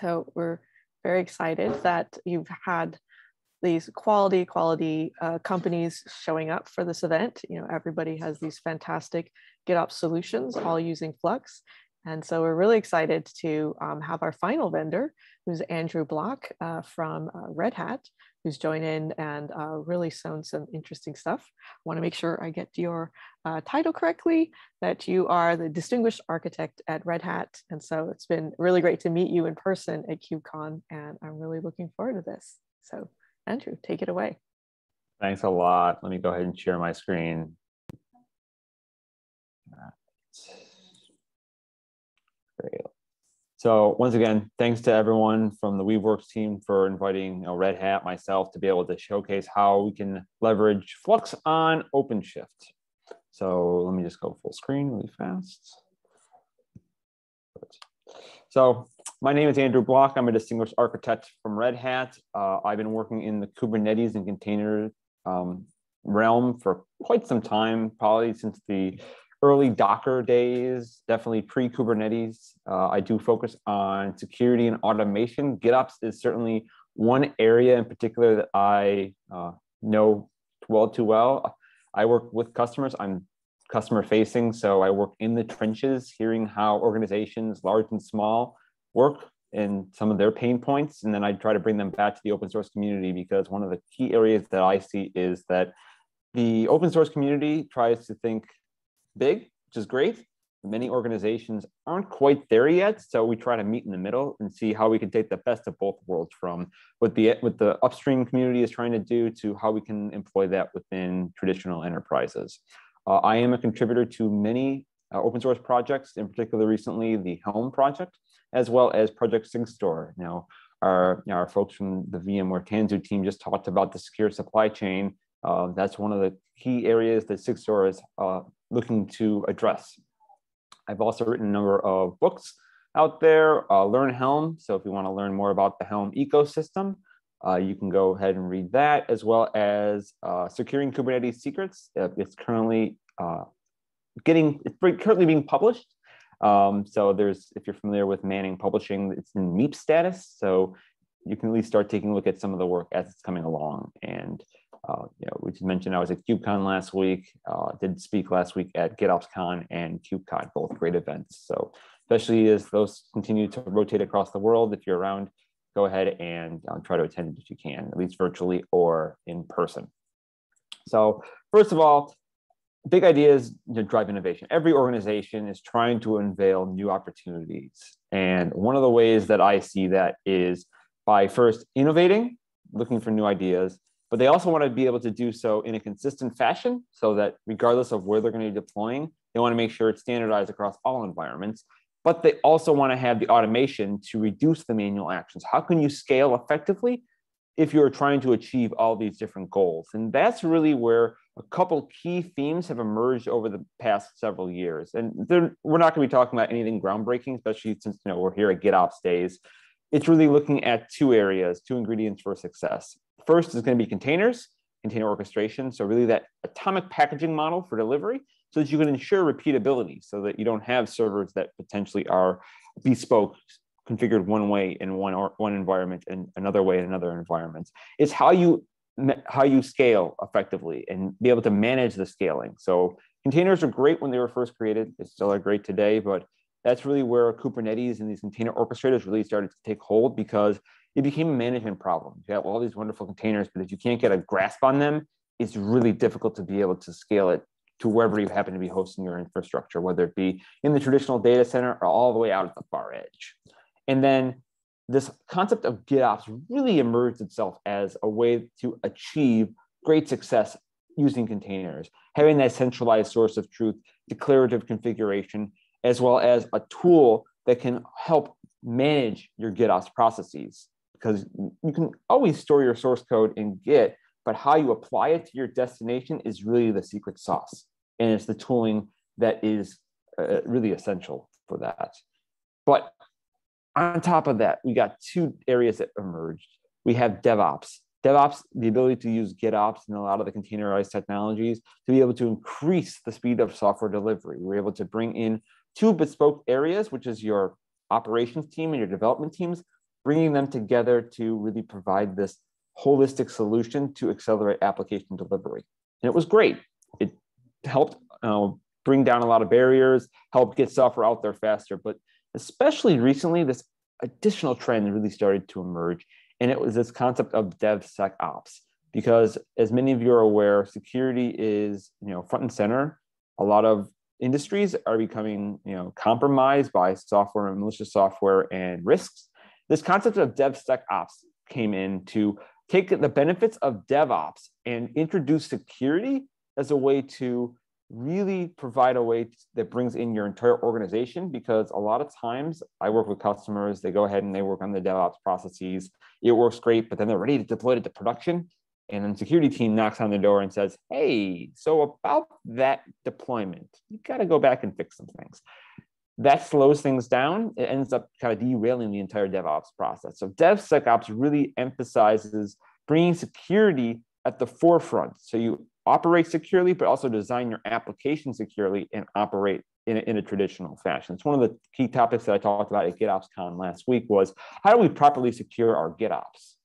So we're very excited that you've had these quality, quality uh, companies showing up for this event. You know, everybody has these fantastic GitOps solutions, all using Flux. And so we're really excited to um, have our final vendor, who's Andrew Block uh, from uh, Red Hat, who's joining and uh, really shown some interesting stuff. I want to make sure I get your uh, title correctly, that you are the Distinguished Architect at Red Hat. And so it's been really great to meet you in person at KubeCon, and I'm really looking forward to this. So Andrew, take it away. Thanks a lot. Let me go ahead and share my screen. Great. So once again, thanks to everyone from the Weaveworks team for inviting Red Hat, myself, to be able to showcase how we can leverage Flux on OpenShift. So let me just go full screen really fast. So my name is Andrew Block. I'm a distinguished architect from Red Hat. Uh, I've been working in the Kubernetes and container um, realm for quite some time, probably since the early Docker days, definitely pre-Kubernetes. Uh, I do focus on security and automation. GitOps is certainly one area in particular that I uh, know well too well. I work with customers. I'm customer facing. So I work in the trenches, hearing how organizations, large and small, work and some of their pain points. And then I try to bring them back to the open source community because one of the key areas that I see is that the open source community tries to think big, which is great. Many organizations aren't quite there yet, so we try to meet in the middle and see how we can take the best of both worlds from what the what the upstream community is trying to do to how we can employ that within traditional enterprises. Uh, I am a contributor to many uh, open source projects, in particular recently the Helm project, as well as Project SigStore. Now, our, you know, our folks from the VMware Tanzu team just talked about the secure supply chain. Uh, that's one of the key areas that SigStore is uh, looking to address. I've also written a number of books out there, uh, Learn Helm. So if you want to learn more about the Helm ecosystem, uh, you can go ahead and read that as well as uh, Securing Kubernetes Secrets. Uh, it's currently uh, getting, it's currently being published. Um, so there's, if you're familiar with Manning Publishing, it's in MEAP status. So you can at least start taking a look at some of the work as it's coming along. And uh, you know, we just mentioned I was at KubeCon last week, uh, did speak last week at GitOpsCon and KubeCon, both great events. So especially as those continue to rotate across the world, if you're around go ahead and um, try to attend if you can, at least virtually or in person. So first of all, big idea is to drive innovation. Every organization is trying to unveil new opportunities. And one of the ways that I see that is by first innovating, looking for new ideas, but they also want to be able to do so in a consistent fashion so that regardless of where they're going to be deploying, they want to make sure it's standardized across all environments but they also want to have the automation to reduce the manual actions. How can you scale effectively if you're trying to achieve all these different goals? And that's really where a couple key themes have emerged over the past several years. And we're not going to be talking about anything groundbreaking, especially since you know we're here at GitOps Days. It's really looking at two areas, two ingredients for success. First is going to be containers, container orchestration. So really that atomic packaging model for delivery so that you can ensure repeatability so that you don't have servers that potentially are bespoke configured one way in one or one environment and another way in another environment it's how you how you scale effectively and be able to manage the scaling so containers are great when they were first created they still are great today but that's really where kubernetes and these container orchestrators really started to take hold because it became a management problem you have all these wonderful containers but if you can't get a grasp on them it's really difficult to be able to scale it to wherever you happen to be hosting your infrastructure, whether it be in the traditional data center or all the way out at the far edge. And then this concept of GitOps really emerged itself as a way to achieve great success using containers, having that centralized source of truth, declarative configuration, as well as a tool that can help manage your GitOps processes. Because you can always store your source code in Git, but how you apply it to your destination is really the secret sauce and it's the tooling that is uh, really essential for that. But on top of that, we got two areas that emerged. We have DevOps. DevOps, the ability to use GitOps and a lot of the containerized technologies to be able to increase the speed of software delivery. We're able to bring in two bespoke areas, which is your operations team and your development teams, bringing them together to really provide this holistic solution to accelerate application delivery. And it was great. It helped uh, bring down a lot of barriers, helped get software out there faster. But especially recently, this additional trend really started to emerge. And it was this concept of DevSecOps. Because as many of you are aware, security is you know front and center. A lot of industries are becoming you know compromised by software and malicious software and risks. This concept of DevSecOps came in to take the benefits of DevOps and introduce security as a way to really provide a way that brings in your entire organization because a lot of times I work with customers, they go ahead and they work on the DevOps processes. It works great, but then they're ready to deploy it to production. And then security team knocks on the door and says, Hey, so about that deployment, you got to go back and fix some things. That slows things down. It ends up kind of derailing the entire DevOps process. So DevSecOps really emphasizes bringing security at the forefront. So you operate securely, but also design your application securely and operate in a, in a traditional fashion. It's one of the key topics that I talked about at GitOpsCon last week was how do we properly secure our GitOps?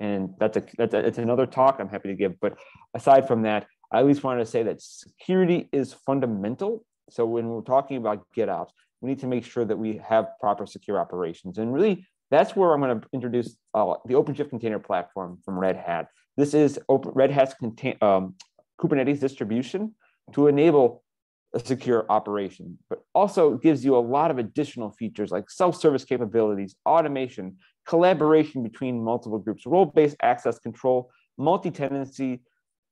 And that's a that's a, it's another talk I'm happy to give. But aside from that, I at least wanted to say that security is fundamental. So when we're talking about GitOps, we need to make sure that we have proper secure operations. And really, that's where I'm going to introduce uh, the OpenShift container platform from Red Hat. This is Open, Red Hat's um, Kubernetes distribution to enable a secure operation, but also gives you a lot of additional features like self-service capabilities, automation, collaboration between multiple groups, role-based access control, multi-tenancy,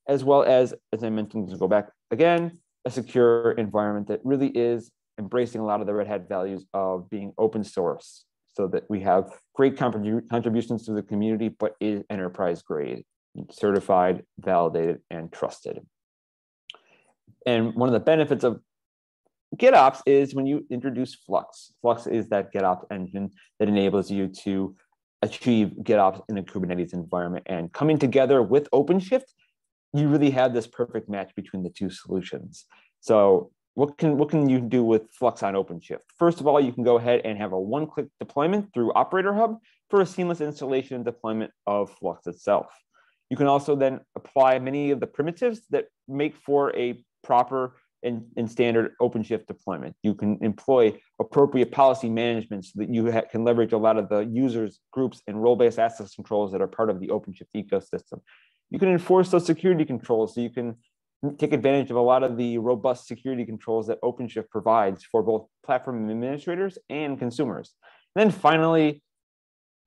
as well as, as I mentioned, to go back again, a secure environment that really is embracing a lot of the Red Hat values of being open source so that we have great contributions to the community, but is enterprise grade certified, validated, and trusted. And one of the benefits of GitOps is when you introduce Flux. Flux is that GitOps engine that enables you to achieve GitOps in a Kubernetes environment. And coming together with OpenShift, you really have this perfect match between the two solutions. So what can what can you do with Flux on OpenShift? First of all, you can go ahead and have a one-click deployment through Operator Hub for a seamless installation and deployment of Flux itself. You can also then apply many of the primitives that make for a proper and, and standard OpenShift deployment. You can employ appropriate policy management so that you can leverage a lot of the users, groups, and role-based access controls that are part of the OpenShift ecosystem. You can enforce those security controls so you can take advantage of a lot of the robust security controls that OpenShift provides for both platform administrators and consumers. And then finally,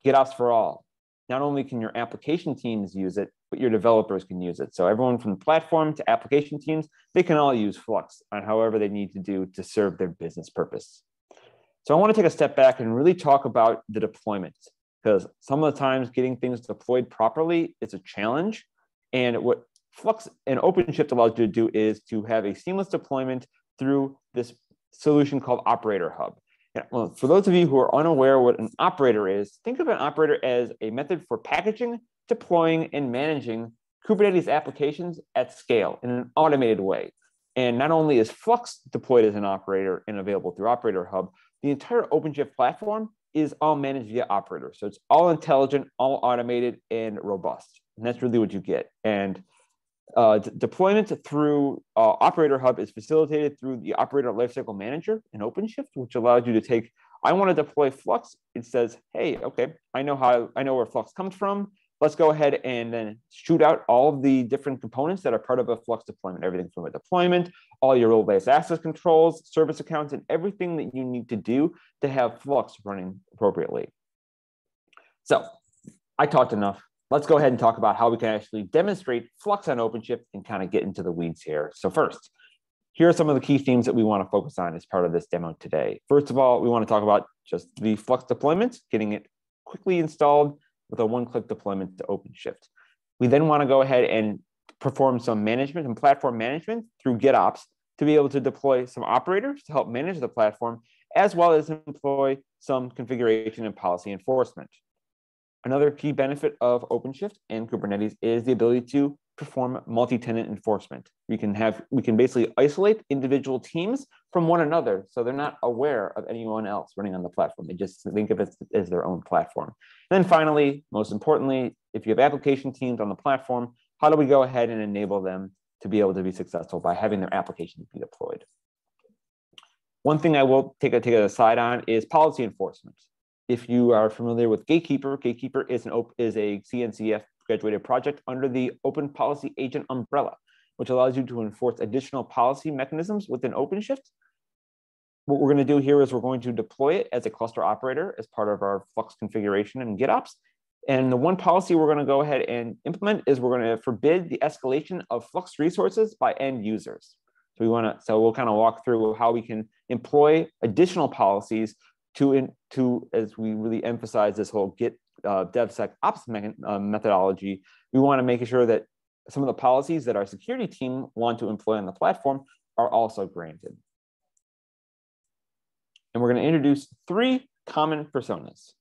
GitOps for all not only can your application teams use it, but your developers can use it. So everyone from the platform to application teams, they can all use Flux on however they need to do to serve their business purpose. So I want to take a step back and really talk about the deployment because some of the times getting things deployed properly is a challenge. And what Flux and OpenShift allows you to do is to have a seamless deployment through this solution called Operator Hub. Yeah, well, for those of you who are unaware what an operator is, think of an operator as a method for packaging, deploying, and managing Kubernetes applications at scale in an automated way. And not only is Flux deployed as an operator and available through Operator Hub, the entire OpenShift platform is all managed via Operator. So it's all intelligent, all automated, and robust. And that's really what you get. And uh, deployment through uh, Operator Hub is facilitated through the Operator Lifecycle Manager in OpenShift, which allows you to take, I want to deploy Flux. It says, hey, okay, I know how, I know where Flux comes from. Let's go ahead and then shoot out all of the different components that are part of a Flux deployment, everything from a deployment, all your role-based access controls, service accounts, and everything that you need to do to have Flux running appropriately. So I talked enough let's go ahead and talk about how we can actually demonstrate Flux on OpenShift and kind of get into the weeds here. So first, here are some of the key themes that we want to focus on as part of this demo today. First of all, we want to talk about just the Flux deployment, getting it quickly installed with a one-click deployment to OpenShift. We then want to go ahead and perform some management and platform management through GitOps to be able to deploy some operators to help manage the platform, as well as employ some configuration and policy enforcement. Another key benefit of OpenShift and Kubernetes is the ability to perform multi-tenant enforcement. We can have we can basically isolate individual teams from one another, so they're not aware of anyone else running on the platform. They just think of it as their own platform. And then finally, most importantly, if you have application teams on the platform, how do we go ahead and enable them to be able to be successful by having their applications be deployed? One thing I will take a take a aside on is policy enforcement. If you are familiar with Gatekeeper, Gatekeeper is an is a CNCF graduated project under the Open Policy Agent umbrella, which allows you to enforce additional policy mechanisms within OpenShift. What we're going to do here is we're going to deploy it as a cluster operator as part of our Flux configuration and GitOps. And the one policy we're going to go ahead and implement is we're going to forbid the escalation of Flux resources by end users. So we want to, so we'll kind of walk through how we can employ additional policies to, in, to as we really emphasize this whole Git uh, DevSecOps me uh, methodology, we want to make sure that some of the policies that our security team want to employ on the platform are also granted. And we're going to introduce three common personas.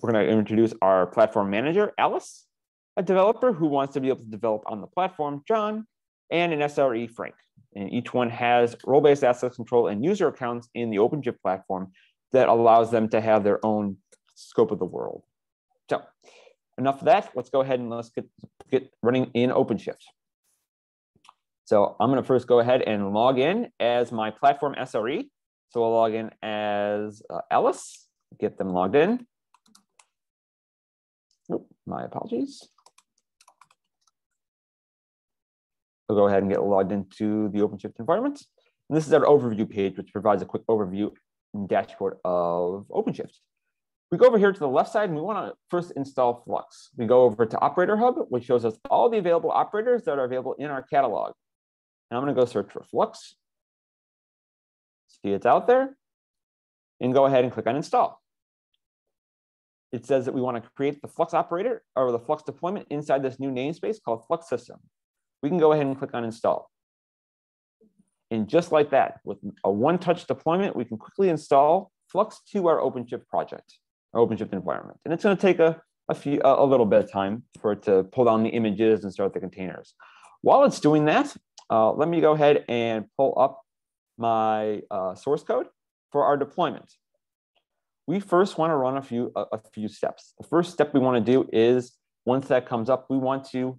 We're going to introduce our platform manager, Alice, a developer who wants to be able to develop on the platform, John, and an SRE, Frank. And each one has role-based access control and user accounts in the OpenShift platform that allows them to have their own scope of the world. So enough of that. Let's go ahead and let's get, get running in OpenShift. So I'm going to first go ahead and log in as my platform SRE. So we'll log in as uh, Alice, get them logged in. Oh, my apologies. We'll go ahead and get logged into the OpenShift environment. And this is our overview page, which provides a quick overview and dashboard of OpenShift. We go over here to the left side and we want to first install Flux. We go over to Operator Hub, which shows us all the available operators that are available in our catalog. And I'm going to go search for Flux. See it's out there. And go ahead and click on Install. It says that we want to create the Flux operator or the Flux deployment inside this new namespace called Flux System. We can go ahead and click on Install. And just like that, with a one-touch deployment, we can quickly install Flux to our OpenShift project. OpenShift environment. And it's going to take a, a, few, a, little bit of time for it to pull down the images and start the containers. While it's doing that, uh, let me go ahead and pull up my uh, source code for our deployment. We first want to run a few, a, a few steps. The first step we want to do is once that comes up, we want to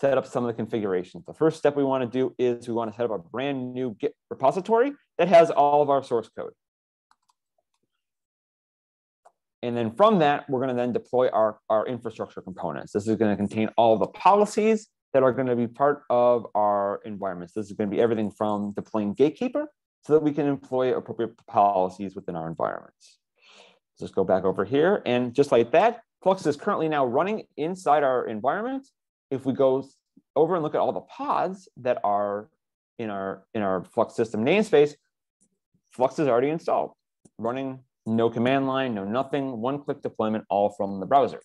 set up some of the configurations. The first step we want to do is we want to set up a brand new Git repository that has all of our source code. And then from that, we're going to then deploy our, our infrastructure components. This is going to contain all the policies that are going to be part of our environments. This is going to be everything from deploying Gatekeeper so that we can employ appropriate policies within our environments. Let's just go back over here. And just like that, Flux is currently now running inside our environment. If we go over and look at all the pods that are in our, in our Flux system namespace, Flux is already installed, running no command line, no nothing, one click deployment, all from the browser.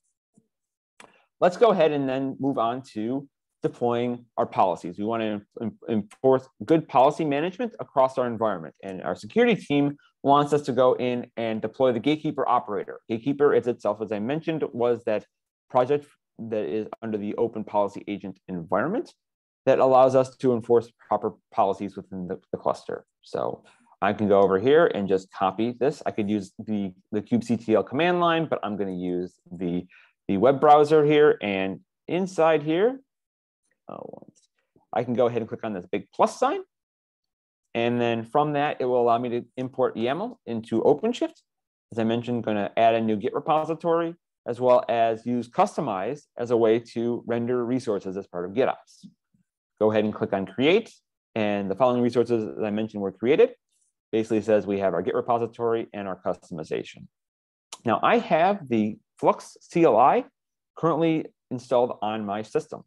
Let's go ahead and then move on to deploying our policies. We want to enforce good policy management across our environment. And our security team wants us to go in and deploy the Gatekeeper operator. Gatekeeper is itself, as I mentioned, was that project that is under the open policy agent environment that allows us to enforce proper policies within the, the cluster. So I can go over here and just copy this. I could use the, the kubectl command line, but I'm going to use the, the web browser here. And inside here, oh, I can go ahead and click on this big plus sign. And then from that, it will allow me to import YAML into OpenShift. As I mentioned, going to add a new Git repository, as well as use Kustomize as a way to render resources as part of GitOps. Go ahead and click on Create. And the following resources, as I mentioned, were created basically says we have our Git repository and our Kustomization. Now I have the Flux CLI currently installed on my system.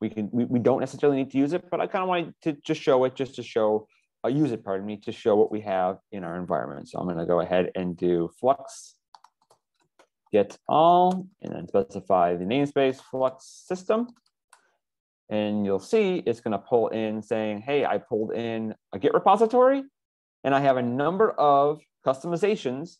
We can we, we don't necessarily need to use it, but I kind of want to just show it just to show uh, use it, pardon me, to show what we have in our environment. So I'm going to go ahead and do Flux get all and then specify the namespace Flux system. And you'll see it's going to pull in saying, hey, I pulled in a Git repository and I have a number of Kustomizations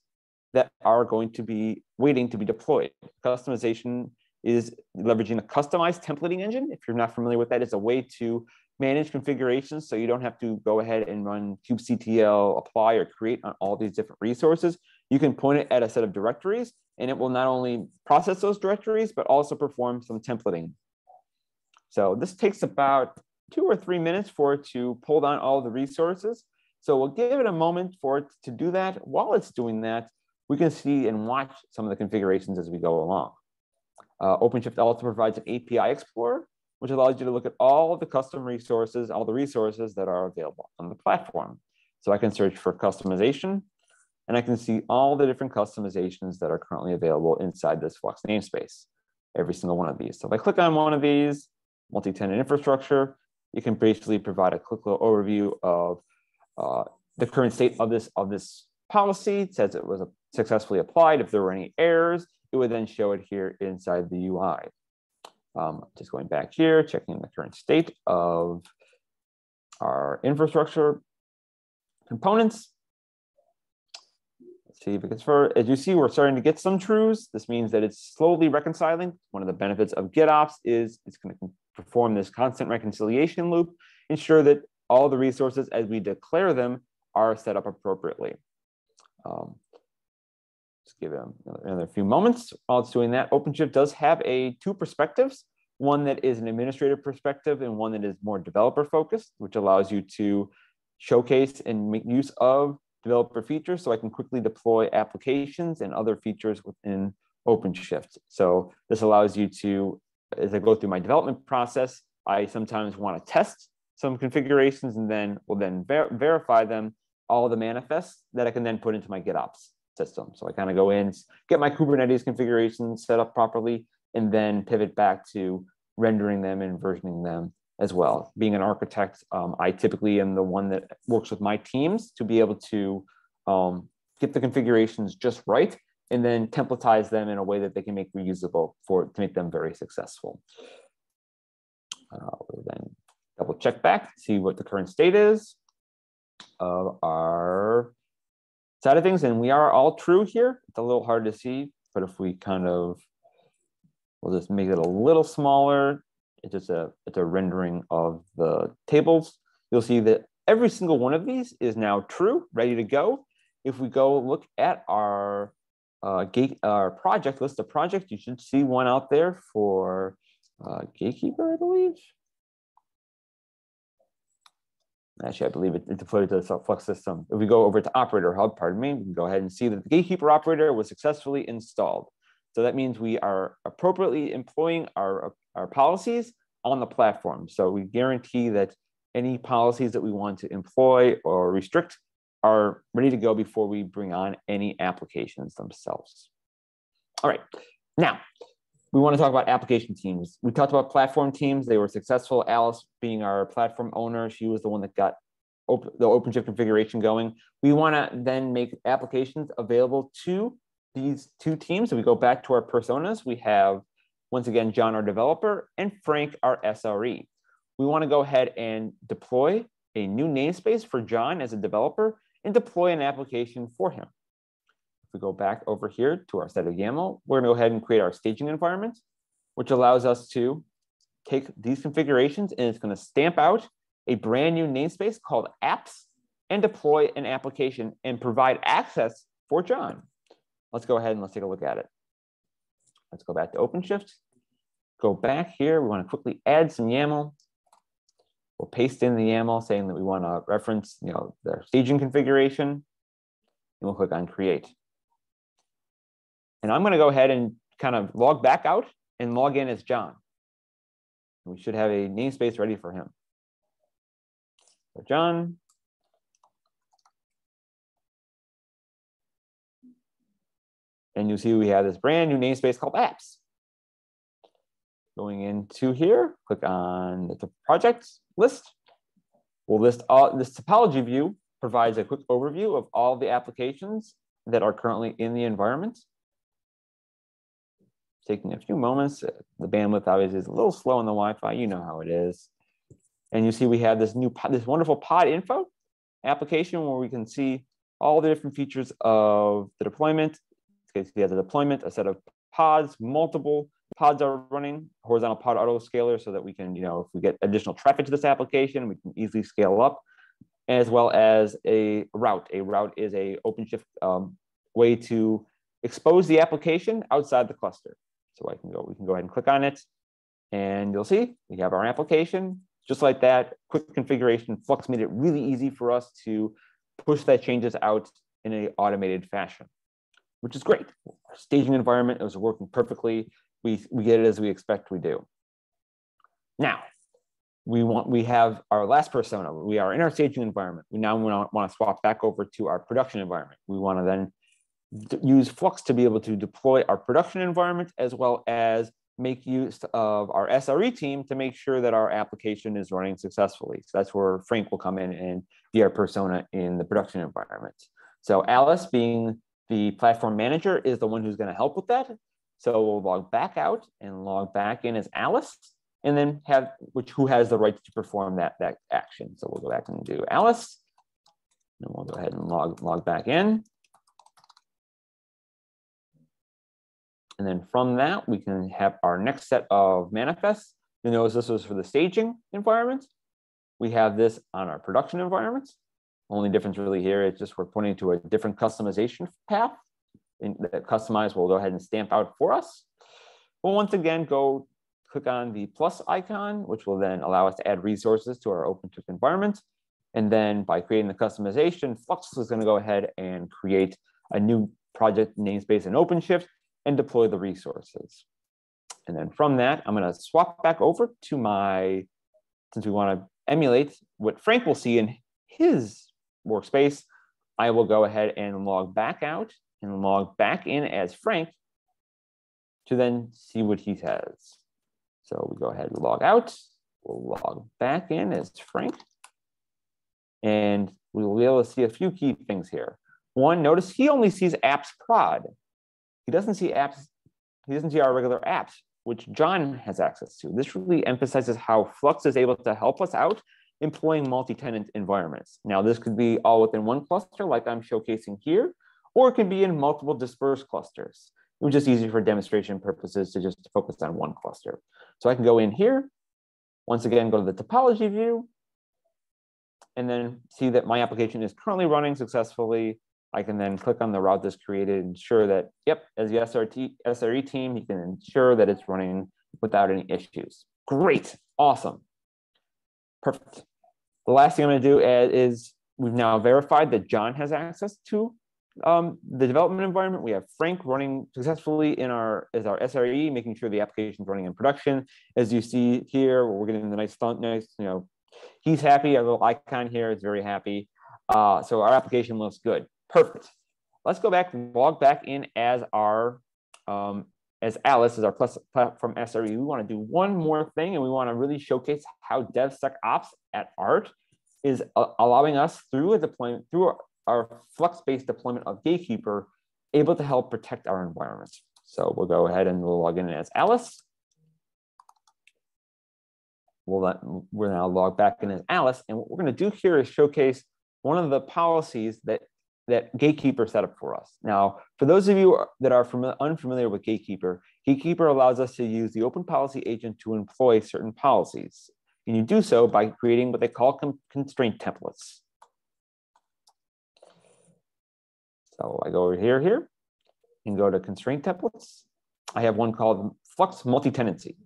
that are going to be waiting to be deployed. Kustomization is leveraging a customized templating engine. If you're not familiar with that, it's a way to manage configurations so you don't have to go ahead and run kubectl apply or create on all these different resources. You can point it at a set of directories and it will not only process those directories, but also perform some templating. So this takes about two or three minutes for it to pull down all the resources. So we'll give it a moment for it to do that. While it's doing that, we can see and watch some of the configurations as we go along. Uh, OpenShift also provides an API Explorer, which allows you to look at all the custom resources, all the resources that are available on the platform. So I can search for Kustomization, and I can see all the different Kustomizations that are currently available inside this Flux namespace, every single one of these. So if I click on one of these, multi-tenant infrastructure, you can basically provide a quick little overview of uh, the current state of this, of this policy. Says it was successfully applied. If there were any errors, it would then show it here inside the UI. Um, just going back here, checking the current state of our infrastructure components. Let's see, because for, as you see, we're starting to get some trues. This means that it's slowly reconciling. One of the benefits of GitOps is it's going to perform this constant reconciliation loop, ensure that all the resources as we declare them are set up appropriately. Um, just give it another few moments while it's doing that. OpenShift does have a two perspectives, one that is an administrative perspective and one that is more developer focused, which allows you to showcase and make use of developer features so I can quickly deploy applications and other features within OpenShift. So this allows you to, as I go through my development process, I sometimes want to test some configurations and then will then ver verify them, all the manifests that I can then put into my GitOps system. So I kind of go in, get my Kubernetes configuration set up properly, and then pivot back to rendering them and versioning them as well. Being an architect, um, I typically am the one that works with my teams to be able to um, get the configurations just right and then templatize them in a way that they can make reusable for to make them very successful. Uh, double check back, see what the current state is of our side of things, and we are all true here. It's a little hard to see, but if we kind of, we'll just make it a little smaller. It's just a, it's a rendering of the tables. You'll see that every single one of these is now true, ready to go. If we go look at our uh, gate, our project list of projects, you should see one out there for uh, Gatekeeper, I believe. Actually, I believe it, deployed to the Flux system. If we go over to operator hub, pardon me, we can go ahead and see that the gatekeeper operator was successfully installed. So that means we are appropriately employing our, our policies on the platform. So we guarantee that any policies that we want to employ or restrict are ready to go before we bring on any applications themselves. All right, now we want to talk about application teams. We talked about platform teams. They were successful. Alice being our platform owner, she was the one that got open, the OpenShift configuration going. We want to then make applications available to these two teams. So we go back to our personas. We have, once again, John, our developer, and Frank, our SRE. We want to go ahead and deploy a new namespace for John as a developer and deploy an application for him. If we go back over here to our set of YAML, we're gonna go ahead and create our staging environment, which allows us to take these configurations and it's gonna stamp out a brand new namespace called apps and deploy an application and provide access for John. Let's go ahead and let's take a look at it. Let's go back to OpenShift. Go back here. We want to quickly add some YAML. We'll paste in the YAML saying that we want to reference, you know, the staging configuration. And we'll click on create. And I'm going to go ahead and kind of log back out and log in as John. We should have a namespace ready for him. So John. And you see we have this brand new namespace called apps. Going into here, click on the project list. We'll list all this topology view provides a quick overview of all the applications that are currently in the environment taking a few moments. The bandwidth obviously is a little slow on the Wi-Fi. You know how it is. And you see we have this new, this wonderful podinfo application where we can see all the different features of the deployment. In case we have the deployment, a set of pods, multiple pods are running, horizontal pod autoscaler, so that we can, you know, if we get additional traffic to this application, we can easily scale up, as well as a route. A route is a OpenShift um, way to expose the application outside the cluster. So I can go, we can go ahead and click on it, and you'll see we have our application. Just like that, quick configuration. Flux made it really easy for us to push that changes out in an automated fashion, which is great. Our staging environment is working perfectly. We, we get it as we expect we do. Now, we want we have our last persona. We are in our staging environment. We now want to, want to swap back over to our production environment. We want to then use Flux to be able to deploy our production environment as well as make use of our SRE team to make sure that our application is running successfully. So that's where Frank will come in and be our persona in the production environment. So Alice being the platform manager is the one who's gonna help with that. So we'll log back out and log back in as Alice and then have which who has the right to perform that, that action. So we'll go back and do Alice. And we'll go ahead and log, log back in. And then from that, we can have our next set of manifests. You notice this was for the staging environment. We have this on our production environments. Only difference really here is just we're pointing to a different Kustomization path that Kustomize will go ahead and stamp out for us. We'll once again, go click on the plus icon, which will then allow us to add resources to our OpenShift environment. And then by creating the Kustomization, Flux is going to go ahead and create a new project namespace in OpenShift and deploy the resources. And then from that, I'm going to swap back over to my, since we want to emulate what Frank will see in his workspace, I will go ahead and log back out and log back in as Frank to then see what he has. So we go ahead and log out, we'll log back in as Frank, and we'll be able to see a few key things here. One, notice he only sees apps prod. He doesn't see apps, he doesn't see our regular apps, which John has access to. This really emphasizes how Flux is able to help us out employing multi-tenant environments. Now, this could be all within one cluster like I'm showcasing here, or it can be in multiple dispersed clusters. It was just easy for demonstration purposes to just focus on one cluster. So I can go in here, once again, go to the topology view, and then see that my application is currently running successfully I can then click on the route that's created and ensure that, yep, as the SRT, SRE team, you can ensure that it's running without any issues. Great, awesome, perfect. The last thing I'm gonna do is we've now verified that John has access to um, the development environment. We have Frank running successfully in our as our SRE, making sure the application is running in production. As you see here, we're getting the nice, nice, you know, he's happy. Our little icon here is very happy. Uh, so our application looks good. Perfect. Let's go back and log back in as our, um, as Alice, as our plus platform SRE. We want to do one more thing and we want to really showcase how DevSecOps at ART is uh, allowing us through a deployment, through our, our Flux-based deployment of Gatekeeper, able to help protect our environment. So we'll go ahead and we'll log in as Alice. We'll let, we're now log back in as Alice. And what we're going to do here is showcase one of the policies that that Gatekeeper set up for us. Now, for those of you that are unfamiliar with Gatekeeper, Gatekeeper allows us to use the open policy agent to employ certain policies. And you do so by creating what they call constraint templates. So I go over here, here, and go to constraint templates. I have one called Flux multi-tenancy.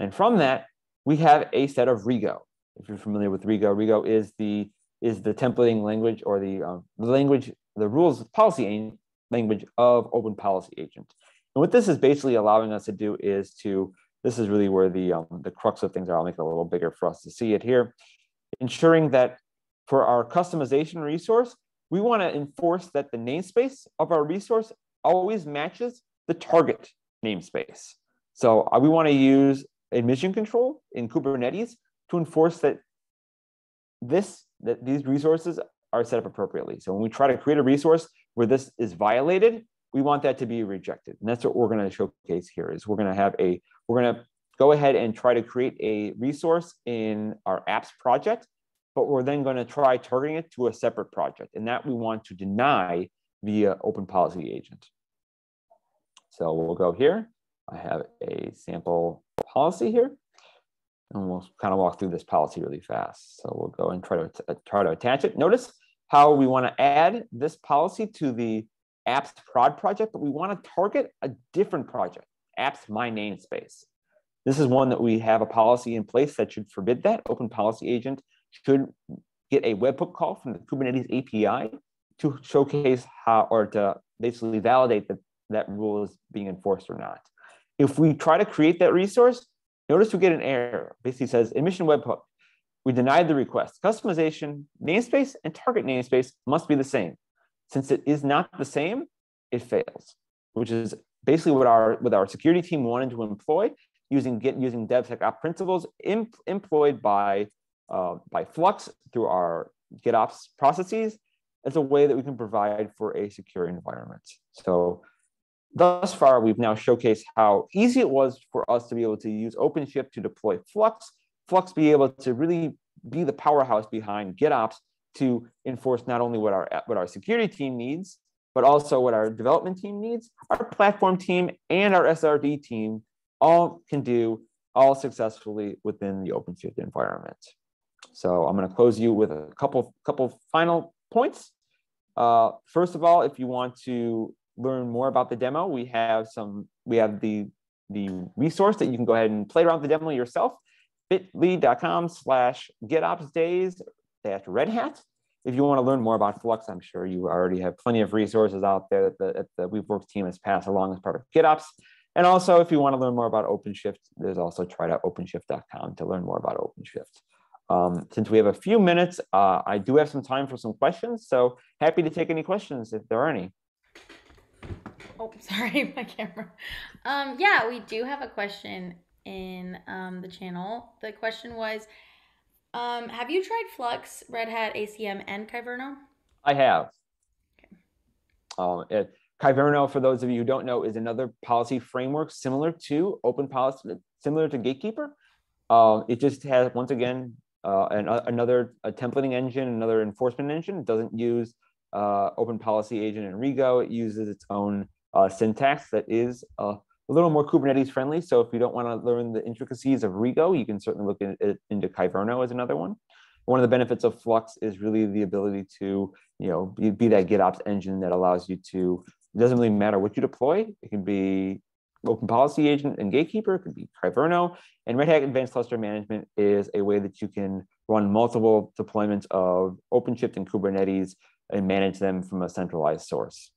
And from that, we have a set of Rego. If you're familiar with Rego, Rego is the is the templating language or the, um, language, the rules policy language of Open Policy Agent. And what this is basically allowing us to do is to, this is really where the, um, the crux of things are. I'll make it a little bigger for us to see it here. Ensuring that for our Kustomization resource, we want to enforce that the namespace of our resource always matches the target namespace. So uh, we want to use admission control in Kubernetes to enforce that this that these resources are set up appropriately. So when we try to create a resource where this is violated, we want that to be rejected. And that's what we're going to showcase here is we're going to have a, we're going to go ahead and try to create a resource in our apps project, but we're then going to try targeting it to a separate project. And that we want to deny via open policy agent. So we'll go here I have a sample policy here. And we'll kind of walk through this policy really fast. So we'll go and try to uh, try to attach it. Notice how we want to add this policy to the apps prod project, but we want to target a different project, apps my namespace. This is one that we have a policy in place that should forbid that. Open policy agent should get a webhook call from the Kubernetes API to showcase how or to basically validate that that rule is being enforced or not. If we try to create that resource, notice we get an error. Basically says admission webhook. We denied the request. Kustomization, namespace, and target namespace must be the same. Since it is not the same, it fails, which is basically what our what our security team wanted to employ using get using DevSecOps principles em, employed by uh, by Flux through our GitOps processes as a way that we can provide for a secure environment. So thus far, we've now showcased how easy it was for us to be able to use OpenShift to deploy Flux, Flux be able to really be the powerhouse behind GitOps to enforce not only what our, what our security team needs, but also what our development team needs, our platform team and our SRE team all can do all successfully within the OpenShift environment. So I'm going to close you with a couple, couple final points. Uh, first of all, if you want to learn more about the demo, we have some, we have the, the resource that you can go ahead and play around the demo yourself, bit.ly.com slash gitopsdays dash red hat. If you want to learn more about Flux, I'm sure you already have plenty of resources out there that the, that the WeaveWorks team has passed along as part of GitOps. And also, if you want to learn more about OpenShift, there's also try.openshift.com to openshift.com to learn more about OpenShift. Um, since we have a few minutes, uh, I do have some time for some questions. So happy to take any questions if there are any. Oh, sorry, my camera. Um, yeah, we do have a question in um, the channel. The question was, um, have you tried Flux, Red Hat, ACM, and Kyverno? I have. Okay. Um, it, Kyverno, for those of you who don't know, is another policy framework similar to Open Policy, similar to Gatekeeper. Uh, it just has, once again, uh, an, uh, another a templating engine, another enforcement engine. It doesn't use uh, Open Policy Agent and Rego. It uses its own uh, syntax that is uh, a little more Kubernetes friendly. So if you don't want to learn the intricacies of Rego, you can certainly look it into Kyverno as another one. One of the benefits of Flux is really the ability to, you know, be, be that GitOps engine that allows you to, it doesn't really matter what you deploy. It can be Open Policy Agent and Gatekeeper, it could be Kyverno, and Red Hat Advanced Cluster Management is a way that you can run multiple deployments of OpenShift and Kubernetes and manage them from a centralized source.